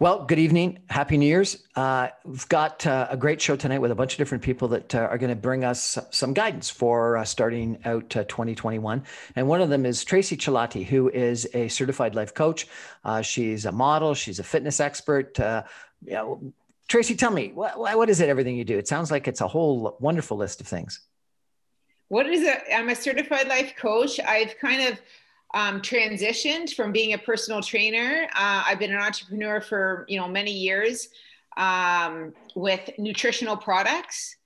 Well, good evening. Happy New Year's. Uh, we've got uh, a great show tonight with a bunch of different people that uh, are going to bring us some guidance for uh, starting out uh, 2021. And one of them is Tracey Celotti, who is a certified life coach. Uh, she's a model, she's a fitness expert. you Tracy, tell me, what is it, everything you do? It sounds like it's a whole wonderful list of things. What is it? I'm a certified life coach. I've kind of um, transitioned from being a personal trainer. Uh, I've been an entrepreneur for you know many years um, with nutritional products,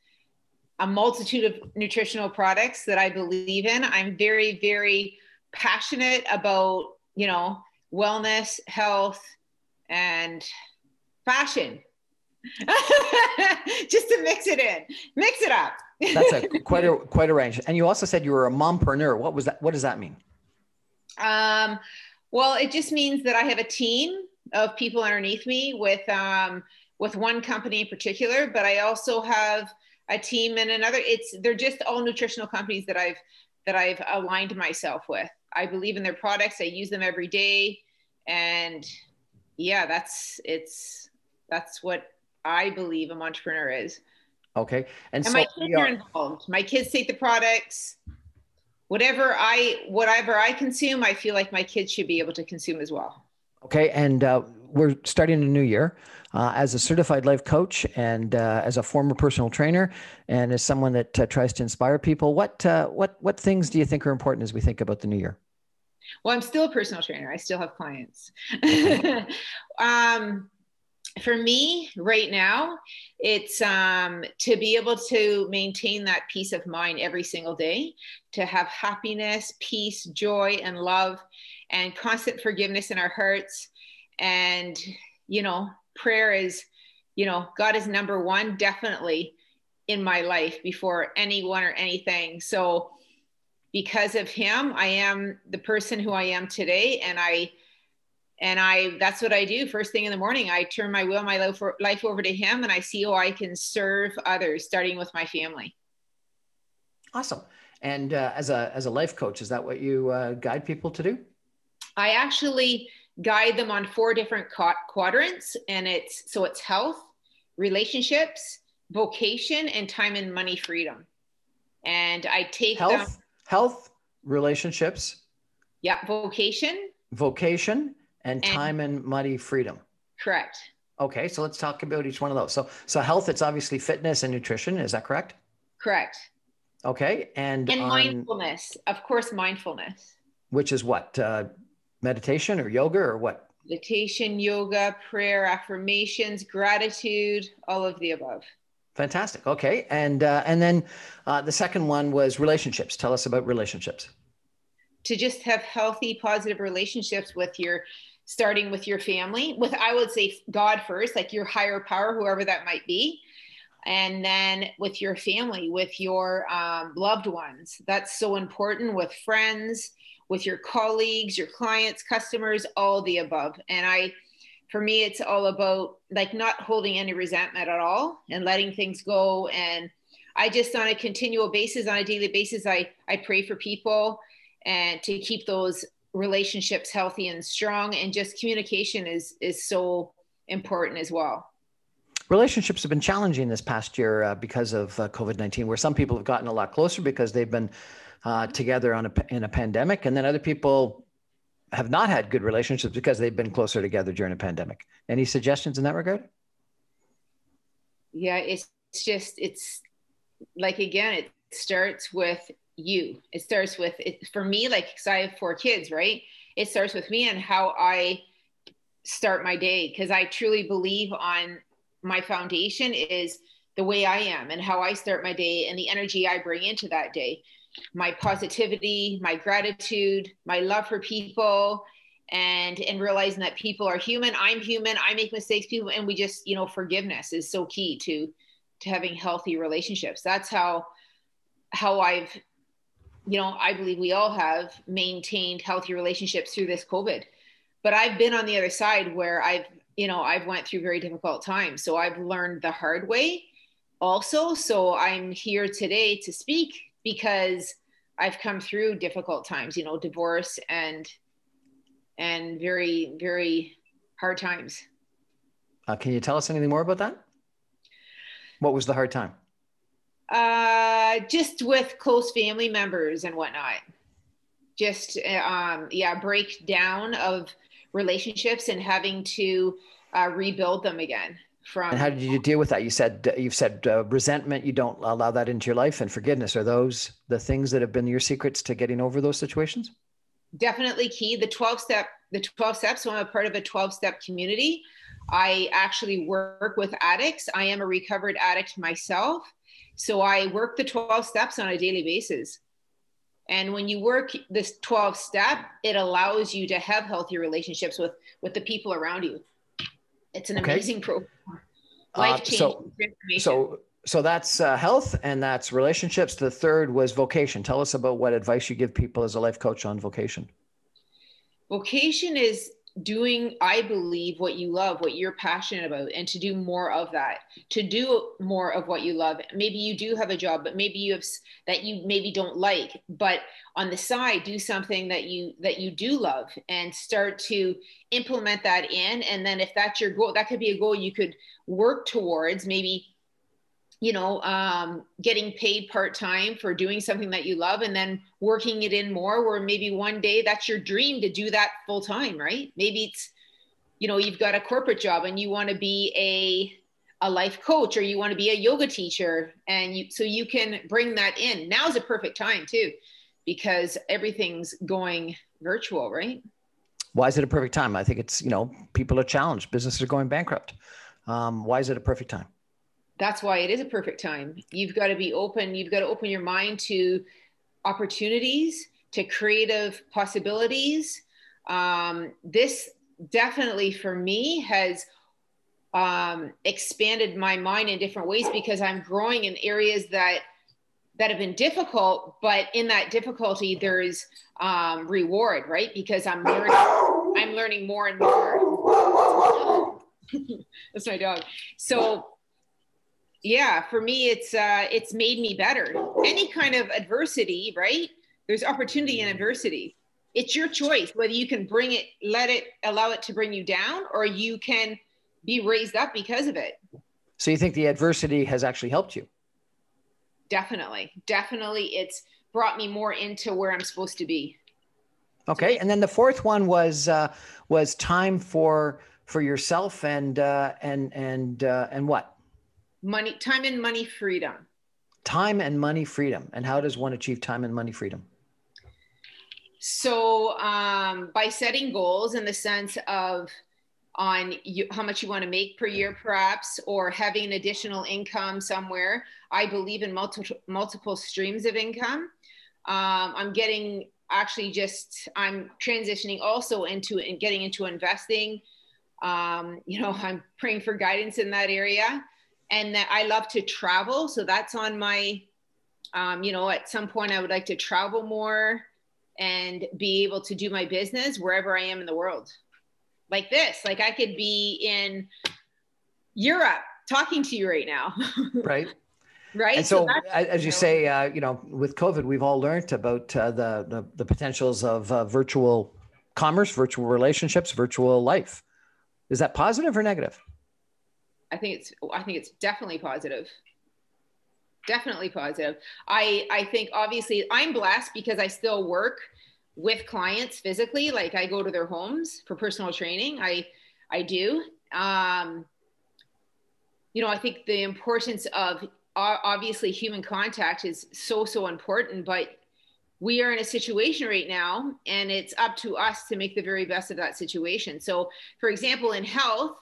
a multitude of nutritional products that I believe in. I'm very very passionate about you know wellness, health, and fashion. Just to mix it in, mix it up. That's a quite a quite a range. And you also said you were a mompreneur. What was that? What does that mean? Um, well, it just means that I have a team of people underneath me with um, with one company in particular, but I also have a team and another. It's they're just all nutritional companies that I've that I've aligned myself with. I believe in their products. I use them every day, and yeah, that's it's that's what I believe a entrepreneur is. Okay, and, and so my kids are involved. My kids take the products whatever I whatever I consume, I feel like my kids should be able to consume as well. Okay, and uh, we're starting a new year. Uh, as a certified life coach and uh, as a former personal trainer and as someone that uh, tries to inspire people, what uh, what what things do you think are important as we think about the new year? Well, I'm still a personal trainer. I still have clients. um, for me right now it's um, to be able to maintain that peace of mind every single day to have happiness peace joy and love and constant forgiveness in our hearts. And you know prayer is you know god is number one definitely in my life before anyone or anything. So because of him i am the person who i am today and i and I that's what I do first thing in the morning. I turn my will, my life, life over to Him, and I see how I can serve others, starting with my family. Awesome. And uh, as a as a life coach, is that what you uh, guide people to do? I actually guide them on four different quadrants, and it's so it's health, relationships, vocation, and time and money freedom. And I take health, them, health, relationships. Yeah, vocation. Vocation and time and, and money freedom. Correct. Okay, so let's talk about each one of those. So, so health, it's obviously fitness and nutrition. Is that correct? Correct. Okay, and and on, mindfulness, of course, mindfulness. Which is what uh, meditation or yoga or what? Meditation, yoga, prayer, affirmations, gratitude, all of the above. Fantastic. Okay, and uh, and then uh, the second one was relationships. Tell us about relationships. To just have healthy, positive relationships with your starting with your family, with I would say God first, like your higher power, whoever that might be, and then with your family, with your um, loved ones. That's so important with friends, with your colleagues, your clients, customers, all the above. And I, for me, it's all about like not holding any resentment at all and letting things go. And I just on a continual basis, on a daily basis, I I pray for people and to keep those relationships healthy and strong and just communication is is so important as well. Relationships have been challenging this past year uh, because of uh, covid-19 where some people have gotten a lot closer because they've been uh, together on a, in a pandemic and then other people have not had good relationships because they've been closer together during a pandemic. Any suggestions in that regard? Yeah it's just it's like again it starts with you. It starts with it for me, like because I have four kids, right? It starts with me and how I start my day because I truly believe on my foundation is the way I am and how I start my day and the energy I bring into that day. My positivity, my gratitude, my love for people, and and realizing that people are human. I'm human. I make mistakes. People, and we just you know forgiveness is so key to to having healthy relationships. That's how how I've you know, I believe we all have maintained healthy relationships through this COVID. But I've been on the other side where I've, you know, I've went through very difficult times. So I've learned the hard way also. So I'm here today to speak because I've come through difficult times, you know, divorce and and very, very hard times. Uh, can you tell us anything more about that? What was the hard time? Uh, just with close family members and whatnot. Just, um, yeah, breakdown of relationships and having to uh, rebuild them again. From and how did you deal with that? You said you've said uh, resentment. You don't allow that into your life, and forgiveness. Are those the things that have been your secrets to getting over those situations? Definitely key. The twelve step, the twelve steps. So I'm a part of a twelve step community. I actually work with addicts. I am a recovered addict myself. So I work the 12 steps on a daily basis. And when you work this 12 step, it allows you to have healthier relationships with, with the people around you. It's an okay. amazing program. Life changing uh, so, so, so that's uh, health and that's relationships. The third was vocation. Tell us about what advice you give people as a life coach on vocation. Vocation is doing i believe what you love what you're passionate about and to do more of that to do more of what you love. Maybe you do have a job but maybe you have that you maybe don't like but on the side do something that you that you do love and start to implement that in. And then if that's your goal that could be a goal you could work towards maybe you know, um, getting paid part time for doing something that you love and then working it in more, where maybe one day that's your dream to do that full time, right? Maybe it's, you know, you've got a corporate job and you want to be a a life coach or you want to be a yoga teacher and you so you can bring that in. Now is a perfect time too, because everything's going virtual, right? Why is it a perfect time? I think it's, you know, people are challenged, businesses are going bankrupt. Um, why is it a perfect time? That's why it is a perfect time. You've got to be open. You've got to open your mind to opportunities, to creative possibilities. Um, this definitely for me has um, expanded my mind in different ways because I'm growing in areas that that have been difficult, but in that difficulty, there is um, reward, right? Because I'm learning, I'm learning more and more. That's my dog. So yeah for me it's uh it's made me better. Any kind of adversity right? There's opportunity in adversity. It's your choice whether you can bring it let it allow it to bring you down or you can be raised up because of it. So you think the adversity has actually helped you? Definitely. Definitely it's brought me more into where i'm supposed to be. Okay and then the fourth one was uh was time for for yourself and uh and and uh and what money time and money freedom. Time and money freedom. And how does one achieve time and money freedom? So um, by setting goals in the sense of on you, how much you want to make per year perhaps or having an additional income somewhere i believe in multiple multiple streams of income. Um, i'm getting actually just i'm transitioning also into and getting into investing. Um, you know i'm praying for guidance in that area and that I love to travel. So that's on my, um, you know, at some point I would like to travel more and be able to do my business wherever I am in the world. Like this, like I could be in Europe talking to you right now. right. Right. And so, so as you say, uh, you know, with COVID, we've all learned about uh, the, the, the potentials of uh, virtual commerce, virtual relationships, virtual life. Is that positive or negative? I think it's I think it's definitely positive. Definitely positive. I I think obviously I'm blessed because I still work with clients physically. Like I go to their homes for personal training. I I do. Um, you know, I think the importance of obviously human contact is so so important, but we are in a situation right now and it's up to us to make the very best of that situation. So, for example, in health,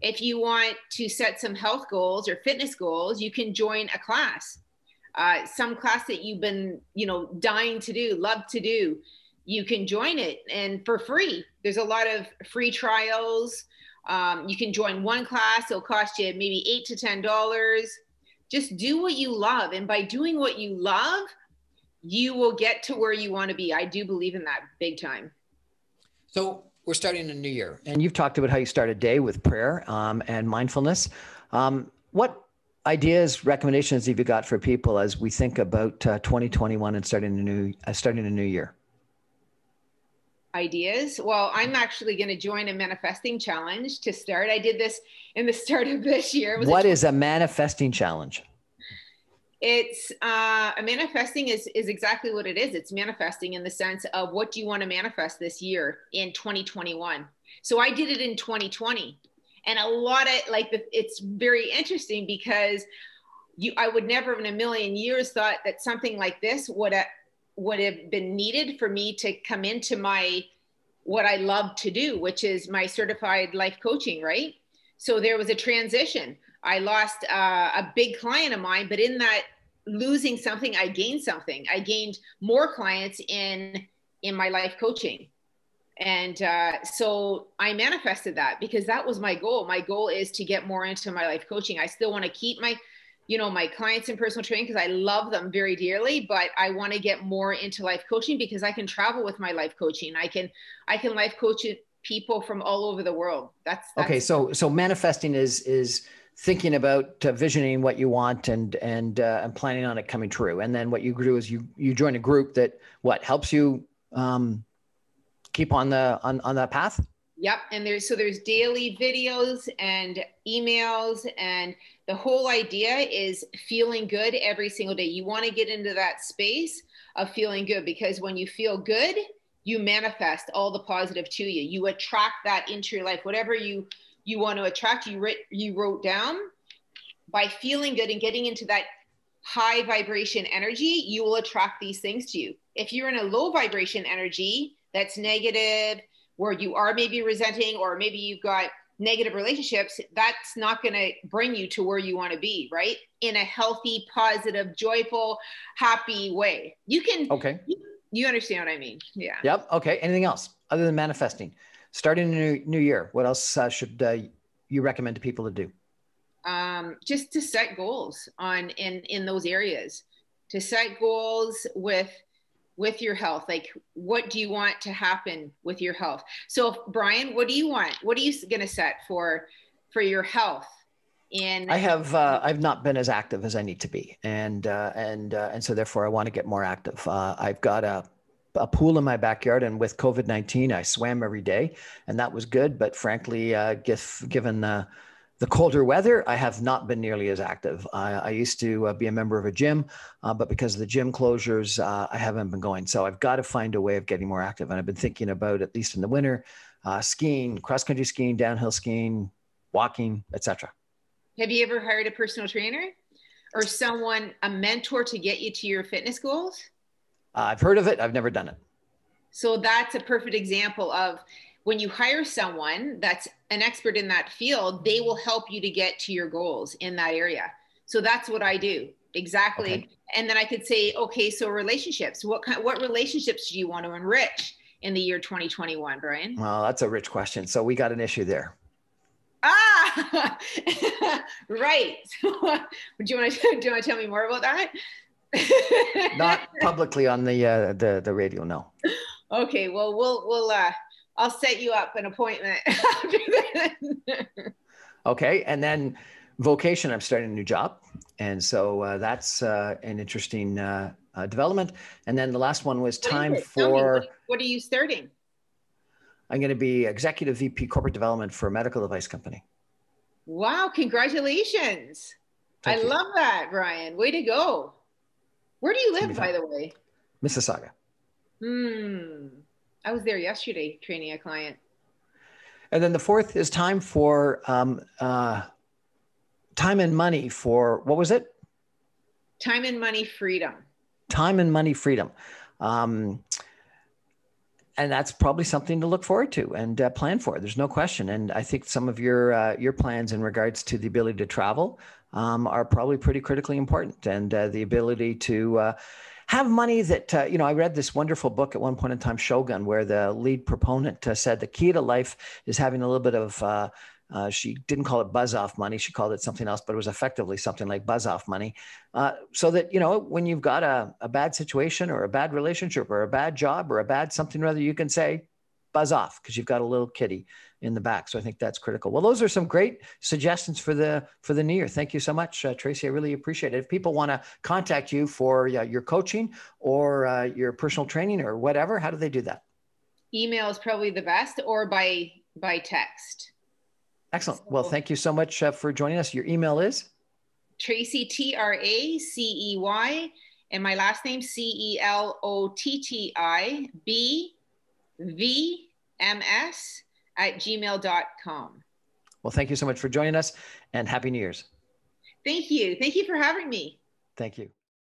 if you want to set some health goals or fitness goals, you can join a class. Uh, some class that you've been, you know, dying to do, love to do, you can join it and for free. There's a lot of free trials. Um, you can join one class, it'll cost you maybe eight to ten dollars. Just do what you love, and by doing what you love, you will get to where you want to be. I do believe in that big time. So we're starting a new year, and you've talked about how you start a day with prayer um, and mindfulness. Um, what ideas, recommendations have you got for people as we think about uh, 2021 and starting a new uh, starting a new year? ideas. Well, I'm actually going to join a manifesting challenge to start. I did this in the start of this year. What a is a manifesting challenge? It's uh, manifesting is is exactly what it is. It's manifesting in the sense of what do you want to manifest this year in 2021. So I did it in 2020, and a lot of like the, it's very interesting because you I would never in a million years thought that something like this would have would have been needed for me to come into my what I love to do, which is my certified life coaching, right? So there was a transition. I lost uh, a big client of mine, but in that losing something, I gained something. I gained more clients in in my life coaching, and uh, so I manifested that because that was my goal. My goal is to get more into my life coaching. I still want to keep my you know my clients in personal training because i love them very dearly but i want to get more into life coaching because i can travel with my life coaching i can i can life coach people from all over the world that's, that's okay so so manifesting is is thinking about uh, visioning what you want and and uh, and planning on it coming true and then what you do is you you join a group that what helps you um keep on the on on that path Yep. And there's so there's daily videos and emails and the whole idea is feeling good every single day. You want to get into that space of feeling good because when you feel good, you manifest all the positive to you. You attract that into your life. Whatever you you want to attract, you writ, you wrote down by feeling good and getting into that high vibration energy, you will attract these things to you. If you're in a low vibration energy that's negative, where you are maybe resenting or maybe you've got negative relationships, that's not going to bring you to where you want to be, right? In a healthy, positive, joyful, happy way. You can, okay. You, you understand what I mean? Yeah. Yep. Okay. Anything else other than manifesting? Starting a new, new year, what else uh, should uh, you recommend to people to do? Um, just to set goals on in in those areas, to set goals with with your health. Like what do you want to happen with your health? So brian what do you want? What are you going to set for for your health in i have uh, i've not been as active as i need to be. And uh, and uh, and so therefore i want to get more active. Uh, i've got a a pool in my backyard and with covid-19 i swam every day and that was good but frankly uh, given the the colder weather, I have not been nearly as active. I, I used to uh, be a member of a gym, uh, but because of the gym closures, uh, I haven't been going. So I've got to find a way of getting more active. And I've been thinking about, at least in the winter, uh, skiing, cross country skiing, downhill skiing, walking, etc. Have you ever hired a personal trainer or someone, a mentor to get you to your fitness goals? Uh, I've heard of it. I've never done it. So that's a perfect example of when you hire someone that's an expert in that field, they will help you to get to your goals in that area. So that's what I do. Exactly. Okay. And then I could say, okay, so relationships, what kind, what relationships do you want to enrich in the year 2021, Brian? Well, that's a rich question. So we got an issue there. Ah, right. do you want to do you want to tell me more about that? Not publicly on the uh, the the radio, no. Okay, well, we'll we'll uh, I'll set you up an appointment okay. And then vocation, I'm starting a new job. And so uh, that's uh, an interesting uh, uh development. And then the last one was time for. What are you starting? I'm going to be executive VP corporate development for a medical device company. Wow. Congratulations. Thank I you. love that, Brian. Way to go. Where do you live, by the way? Mississauga. Hmm. I was there yesterday training a client. And then the fourth is time for um, uh, time and money for what was it? Time and money freedom. Time and money freedom. Um, and that's probably something to look forward to and uh, plan for. There's no question. And I think some of your uh, your plans in regards to the ability to travel um, are probably pretty critically important, and uh, the ability to uh, have money that uh, you know i read this wonderful book at one point in time shogun where the lead proponent uh, said the key to life is having a little bit of uh, she didn't call it buzz off money she called it something else but it was effectively something like buzz off money uh, so that you know when you've got a, a bad situation or a bad relationship or a bad job or a bad something or other you can say buzz off because you've got a little kitty in the back. So I think that's critical. Well, those are some great suggestions for the for the new year. Thank you so much, uh, Tracey. I really appreciate it. If people want to contact you for uh, your coaching or uh, your personal training or whatever, how do they do that? email is probably the best or by by text. Excellent. Well, thank you so much uh, for joining us. Your email is Tracey T R A C E Y and my last name C E L O T T I B V M S at gmail.com. Well, thank you so much for joining us and Happy New Year's. Thank you. Thank you for having me. Thank you.